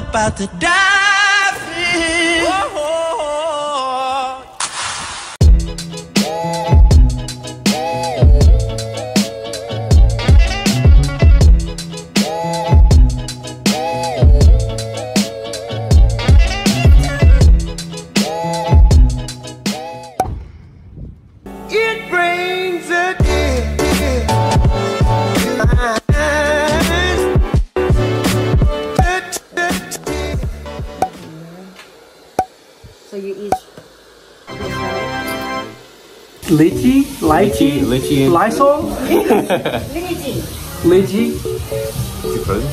about to dive Lychee? Lychee? Lychee and- Lysol? Luigi. Lychee? Is it frozen?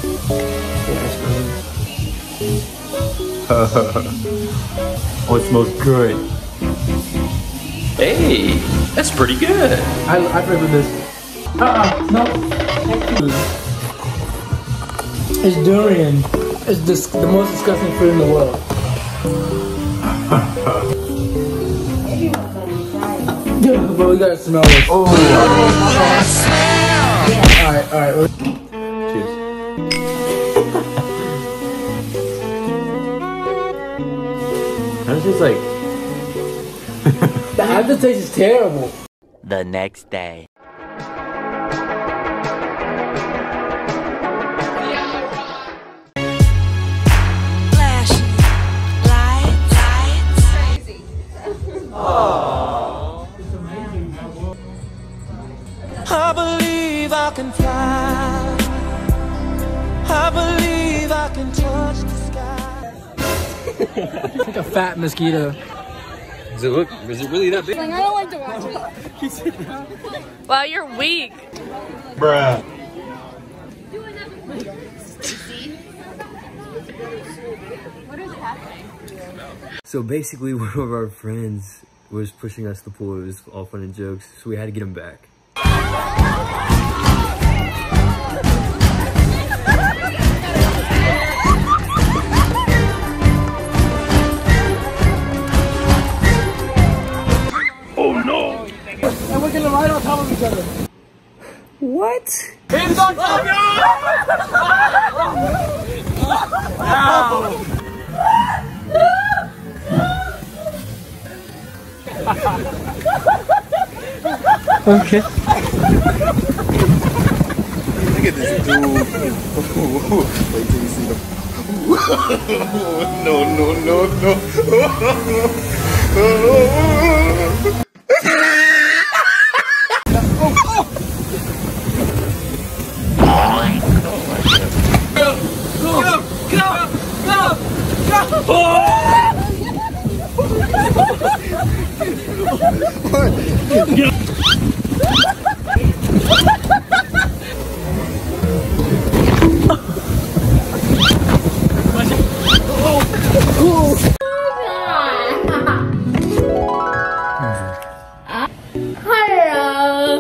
Yeah, it's frozen. oh, it smells good. Hey, that's pretty good. I, I remember this. Uh-uh, no. It's durian. It's the most disgusting fruit in the world. Yeah, but we gotta smell this. Oh. Alright, alright. well- Cheers. That tastes like The aftertaste is terrible. The next day. I believe I can fly. I believe I can touch the sky. It's like a fat mosquito. Does it look? Is it really that big? Like, I don't like to watch it. Wow, you're weak. Bruh. So basically, one of our friends was pushing us to the pool. It was all fun and jokes, so we had to get him back. What? Hands on top! okay. Look at this dude. Wait till you see the. no, no, no, no. Hello.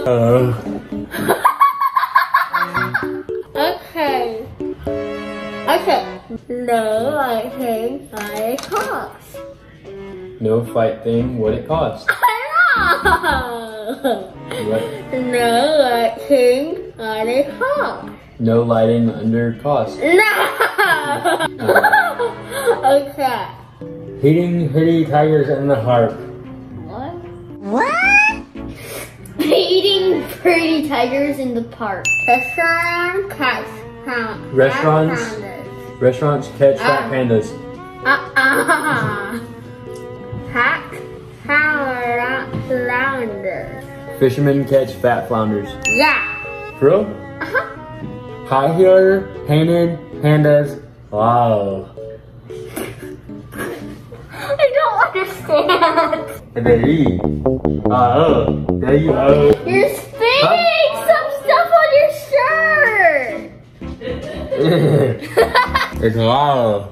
Okay. Okay. No, I think I cost. No fight thing. What it cost? Hello. What? No, I think I cost. No lighting under cost. No. okay. Hitting hitty tigers in the heart. Pretty tigers in the park. Restaurant catch pound. Restaurants? Restaurants catch fat Ah. pandas. Uh-uh. Hack power flounder. Fishermen catch fat flounders. Yeah. For real? Uh-huh. High heeler, painted pandas. Wow. I don't understand. There you. Uh, there you are. it's wow.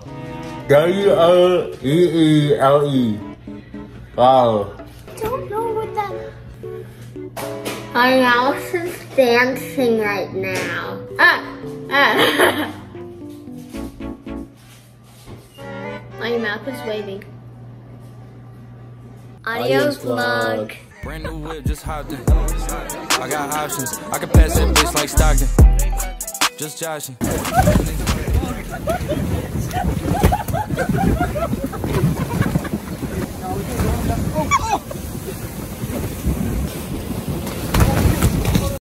W O E E L E. Wow. don't know what that. My mouse is dancing right now. Ah, ah. My mouth is waving. Adios, vlog. Brand new whip, just hopped in. I got options. I can pass that bitch like Stockton. Just joshing.